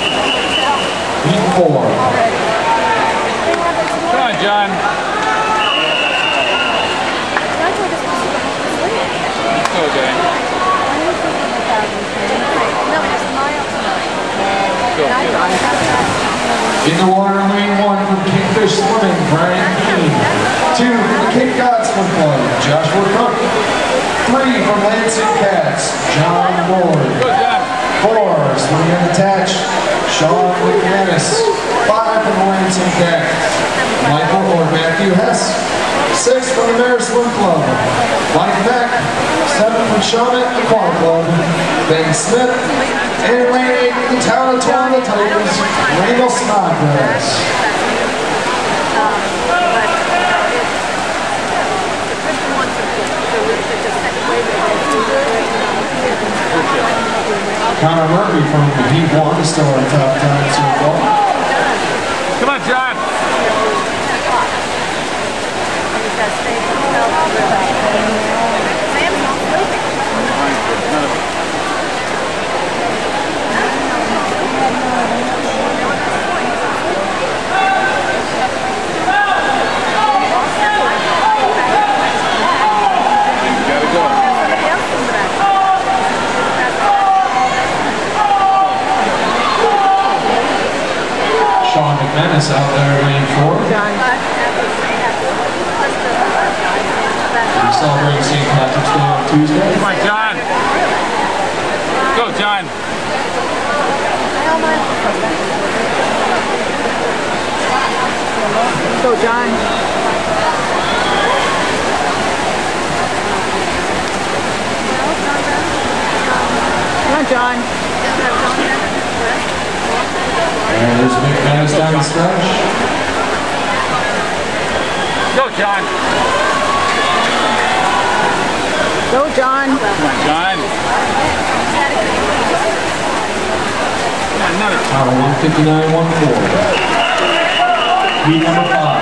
Heat four. Come on, John. John. In the water, lane one from Kingfish Swimming, Brian Keane. Two from Cape Cod Swim Club, Joshua Cook. Three from Lansing Cats, John Nord. Four, swimming unattached, Sean McManus. Five from Lansing Cats, Michael or Matthew Hess. Six from the Mayor Swim Club, Mike Beck. Seven from Shawmut Aquatic Club, Ben Smith. And lane from the town of Toronto Tigers, Randall Snodgrass. Connor Murphy from the Heat One is still our top time so far. Come on, John. You gotta go. Sean McManus out there lane four. We're celebrating St. Patrick's Day on Tuesday. Come on, John. Go, John. Go, John. Come on, John. And there's McManus down the stretch. Go, John. Go, John. Come on, John. Another. Out of 159, 140. Heat number five.